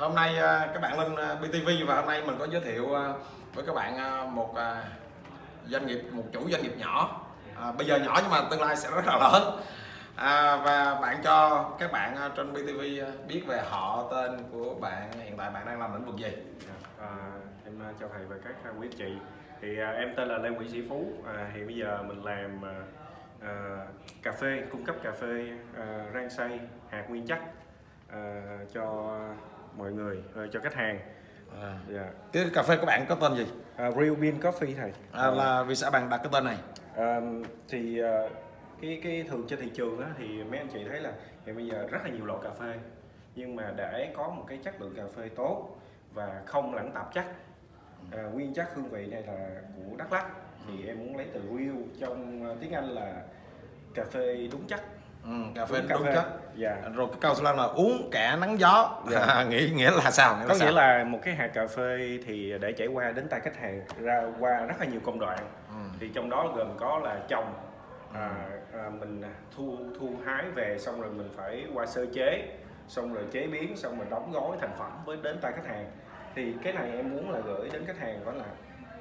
hôm nay à, các bạn lên à, BTV và hôm nay mình có giới thiệu à, với các bạn một doanh nghiệp một chủ doanh nghiệp nhỏ. À, bây giờ nhỏ nhưng mà tương lai sẽ rất là lớn. À, và bạn cho các bạn trên BTV biết về họ tên của bạn hiện tại bạn đang làm lĩnh vực gì? Dạ, à, em chào thầy và các quý anh chị. Thì à, em tên là Lê Nguyễn Sĩ Phú. À, thì bây giờ mình làm à, cà phê cung cấp cà phê à, rang xay hạt nguyên chất à, cho người à, cho khách hàng. À. dạ. cái cà phê của bạn có tên gì? À, Real Bean Coffee thầy. À, là vì sao bạn đặt cái tên này? À, thì à, cái cái thường trên thị trường á, thì mấy anh chị thấy là hiện bây giờ rất là nhiều loại cà phê nhưng mà để có một cái chất lượng cà phê tốt và không lẫn tạp chất à, nguyên chất hương vị này là của Đắk Lắk. Thì em muốn lấy từ real trong à, tiếng Anh là cà phê đúng chất. Ừ, cà phê Đúng đúng phê. chất dạ rồi cái câu số là uống kẻ nắng gió Dạ. à, nghĩa nghĩa là sao nghĩa có là sao? nghĩa là một cái hạt cà phê thì để chảy qua đến tay khách hàng ra qua rất là nhiều công đoạn ừ. thì trong đó gồm có là trồng à, à, mình thu thu hái về xong rồi mình phải qua sơ chế xong rồi chế biến xong rồi đóng gói thành phẩm với đến tay khách hàng thì cái này em muốn là gửi đến khách hàng đó là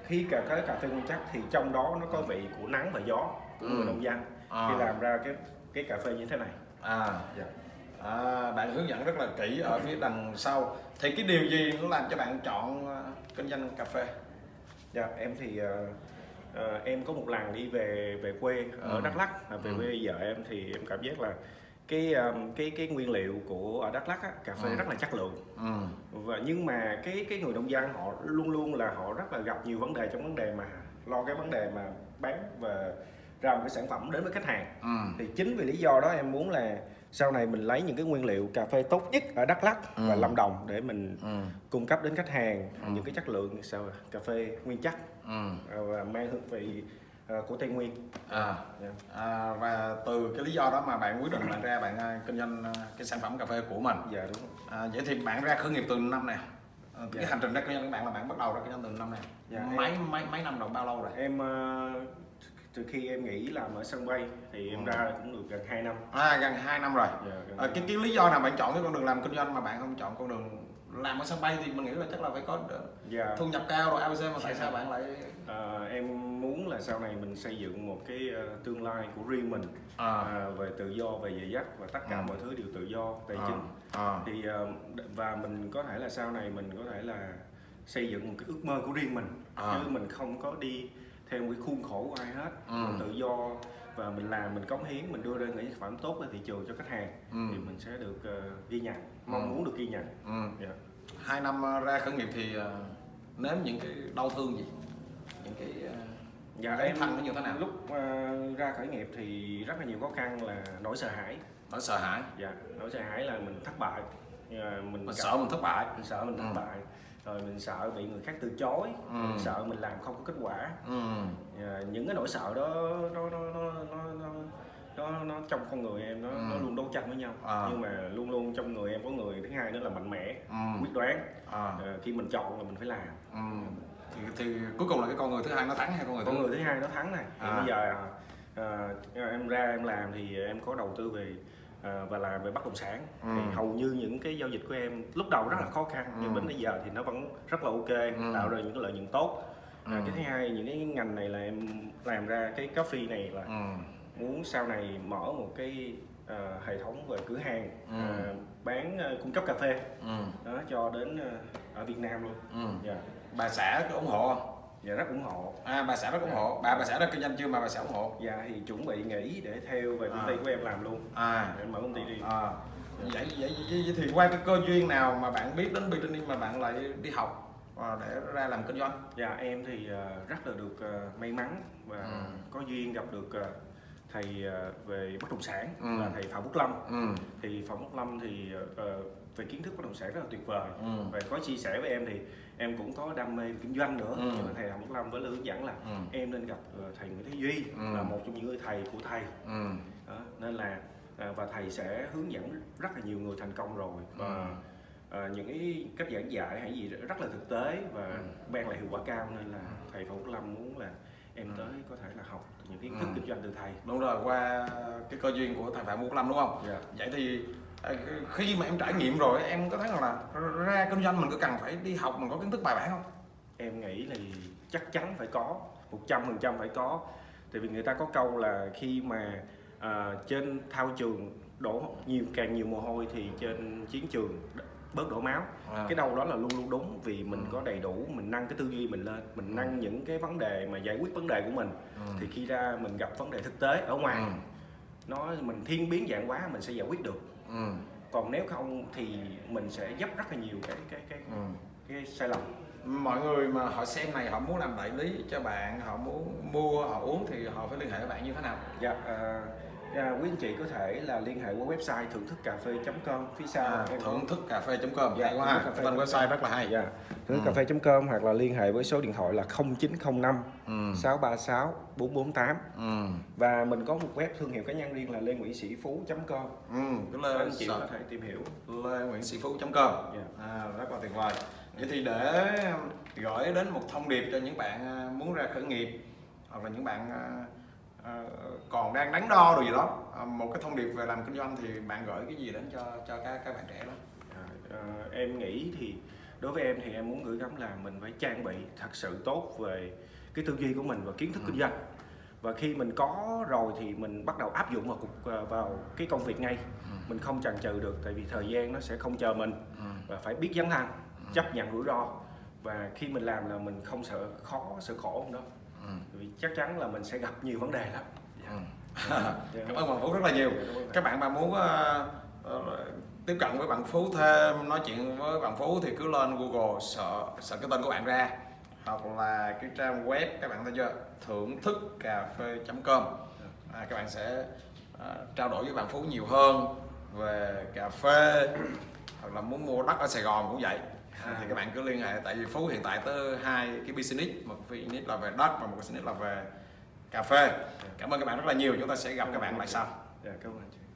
khi cà cái cà phê nguyên chất thì trong đó nó có vị của nắng và gió của Ừ. người nông dân À. khi làm ra cái cái cà phê như thế này à dạ. À, bạn hướng dẫn rất là kỹ ở phía đằng sau thì cái điều gì nó làm cho bạn chọn ờ, kinh doanh cà phê Dạ, em thì ờ, ờ, em có một lần đi về về quê ở Ừ. Đắk Lắk à, về Ừ. quê vợ em thì em cảm giác là cái um, cái cái nguyên liệu của ở Đắk Lắk á, cà phê Ừ. rất là chất lượng ừ. và nhưng mà cái cái người nông dân họ luôn luôn là họ rất là gặp nhiều vấn đề trong vấn đề mà lo cái vấn đề mà bán và ra một cái sản phẩm đến với khách hàng Ừ. thì chính vì lý do đó em muốn là sau này mình lấy những cái nguyên liệu cà phê tốt nhất ở Đắk Lắk và Ừ. Lâm Đồng để mình Ừ. cung cấp đến khách hàng Ừ. những cái chất lượng sao cà phê nguyên chất Ừ. à, và mang hương vị à, của Tây Nguyên. À, Dạ. à, và từ cái lý do đó mà bạn quyết định bạn ra bạn ờ, kinh doanh cái sản phẩm cà phê của mình Dạ đúng. rồi. à, vậy thì bạn ra khởi nghiệp từ năm nào Ờ, cái Dạ. hành trình ra kinh doanh của bạn là bạn bắt đầu ra kinh doanh từ năm nào Dạ, mấy mấy mấy năm đầu bao lâu rồi Em à, từ khi em nghỉ làm ở sân bay thì em Ừ. ra cũng được gần 2 năm. à gần 2 năm rồi Dạ, gần à, cái cái lý do nào bạn chọn cái con đường làm kinh doanh mà bạn không chọn con đường làm ở sân bay thì mình nghĩ là chắc là phải có ờ, Dạ. thu nhập cao rồi ABC mà tại sao bạn lại À, em muốn là sau này mình xây dựng một cái à, tương lai của riêng mình à, à, về tự do về giày dắt và tất cả Ừ. mọi thứ đều tự do tài à, chính à, thì à, và mình có thể là sau này mình có thể là xây dựng một cái ước mơ của riêng mình À. chứ mình không có đi theo một cái khuôn khổ của ai hết Ừ. mình tự do và mình làm mình cống hiến mình đưa ra những sản phẩm tốt ra thị trường cho khách hàng Ừ. thì mình sẽ được ờ, ghi nhận mong Ừ. muốn được ghi nhận ừ. Dạ. hai năm ờ, ra khởi nghiệp thì ờ, nếm những cái đau thương gì những cái ờ, Dạ em thân nó như thế nào? lúc ờ, ra khởi nghiệp thì rất là nhiều khó khăn là nỗi sợ hãi nỗi sợ hãi dạ nỗi sợ hãi là mình thất bại mình mình gặp- sợ mình thất bại mình sợ mình thất Ừ. bại rồi mình sợ bị người khác từ chối Ừ. mình sợ mình làm không có kết quả ừ. Ờ, những cái nỗi sợ đó nó nó nó nó nó nó, nó trong con người em nó, Ừ. nó luôn đấu tranh với nhau À. nhưng mà luôn luôn trong người em có người thứ hai nữa là mạnh mẽ Ừ. quyết đoán À. Ờ, khi mình chọn là mình phải làm Ừ. Thì, thì cuối cùng là cái con người thứ hai nó thắng hay con người con thứ người thứ hai nó thắng này thì À. bây giờ à, em ra em làm thì em có đầu tư về à, và làm về bất động sản Ừ. thì hầu như những cái giao dịch của em lúc đầu rất là khó khăn nhưng Ừ. đến bây giờ thì nó vẫn rất là ok Ừ. tạo ra những cái lợi nhuận tốt à, Ừ. cái thứ hai những cái ngành này là em làm ra cái coffee này là ừ. muốn sau này mở một cái à, hệ thống về cửa hàng Ừ. à, bán à, cung cấp cà phê Ừ. đó cho đến à, ở Việt Nam luôn Ừ. dạ bà xã có ủng hộ không dạ rất ủng hộ. À bà xã rất ủng hộ. Bà bà xã đã kinh doanh chưa? Mà bà xã ủng hộ. Dạ thì chuẩn bị nghỉ để theo về công À. ty của em làm luôn. À. Để mở công ty đi. À. Vậy, vậy, vậy, vậy thì qua cái cơ duyên nào mà bạn biết đến Britney mà bạn lại đi học à, để ra làm kinh doanh? Dạ em thì ờ, rất là được ờ, may mắn và Ừ. có duyên gặp được thầy ờ, về bất động sản Ừ. là thầy Phạm Quốc Lâm ừ. thì Phạm Quốc Lâm thì ờ, về kiến thức bất động sản rất là tuyệt vời Ừ. và có chia sẻ với em thì em cũng có đam mê kinh doanh nữa Ừ. nhưng mà thầy Phạm Quốc Lâm với lời hướng dẫn là Ừ. em nên gặp ờ, thầy Nguyễn Thế Duy Ừ. là một trong những người thầy của thầy Ừ. đó, nên là và thầy sẽ hướng dẫn rất là nhiều người thành công rồi và Ừ. những cái cách giảng dạy hay gì rất là thực tế và Ừ. mang lại hiệu quả cao nên là thầy Phạm Quốc Lâm muốn là em tới có thể là học những kiến thức Ừ. kinh doanh từ thầy. Đúng rồi qua cái cơ duyên của thầy Phạm Quốc Lâm đúng không? Dạ. vậy thì à, khi mà em trải nghiệm rồi em có thấy rằng là ra kinh doanh mình có cần phải đi học mình có kiến thức bài bản không? Em nghĩ thì chắc chắn phải có một trăm phần trăm phải có. Tại vì người ta có câu là khi mà à, trên thao trường đổ nhiều càng nhiều mồ hôi thì trên chiến trường bớt đổ máu à. cái đâu đó là luôn luôn đúng vì mình ừ. có đầy đủ mình nâng cái tư duy mình lên mình nâng ừ. những cái vấn đề mà giải quyết vấn đề của mình ừ. thì khi ra mình gặp vấn đề thực tế ở ngoài ừ. nó mình thiên biến dạng quá mình sẽ giải quyết được ừ. còn nếu không thì mình sẽ dấp rất là nhiều cái cái cái ừ. cái sai lầm mọi người mà họ xem này họ muốn làm đại lý cho bạn họ muốn mua họ uống thì họ phải liên hệ với bạn như thế nào dạ uh, À, quý anh chị có thể là liên hệ qua website thưởng thức cà phê.com phía sau à, thưởng thức cà phê.com dạ, quá ha. tên website rất là hay dạ. thưởng thức cà phê.com hoặc là liên hệ với số điện thoại là 0905 ừ. 636 448 ừ. và mình có một web thương hiệu cá nhân riêng là lê nguyễn sĩ phú.com ừ, cái lê anh chị có thể tìm hiểu lê nguyễn sĩ phú.com dạ. à, rất là tuyệt vời vậy thì để gửi đến một thông điệp cho những bạn à, muốn ra khởi nghiệp hoặc là những bạn à, còn đang đắn đo rồi gì đó ờ, một cái thông điệp về làm kinh doanh thì bạn gửi cái gì đến cho cho các các bạn trẻ đó à, em nghĩ thì đối với em thì em muốn gửi gắm là mình phải trang bị thật sự tốt về cái tư duy của mình và kiến thức ừ. kinh doanh và khi mình có rồi thì mình bắt đầu áp dụng vào vào cái công việc ngay ừ. mình không chần chừ được tại vì thời gian nó sẽ không chờ mình ừ. và phải biết dấn thân ừ. chấp nhận rủi ro và khi mình làm là mình không sợ khó sợ khổ không đó ừ. vì chắc chắn là mình sẽ gặp nhiều vấn đề lắm. Ừ. cảm ơn bạn phú rất là nhiều. Các bạn mà muốn uh, uh, tiếp cận với bạn phú thêm nói chuyện với bạn phú thì cứ lên google sợ sợ cái tên của bạn ra. Hoặc là cái trang web các bạn thấy chưa? Thưởng thức cà phê com. À, các bạn sẽ uh, trao đổi với bạn phú nhiều hơn về cà phê. Hoặc là muốn mua đất ở sài gòn cũng vậy à, thì các bạn cứ liên hệ tại vì phú hiện tại tới hai cái business một business là về đất và một business là về cà phê. Cảm ơn các bạn rất là nhiều chúng ta sẽ gặp các bạn lại sau. Dạ, cảm ơn chị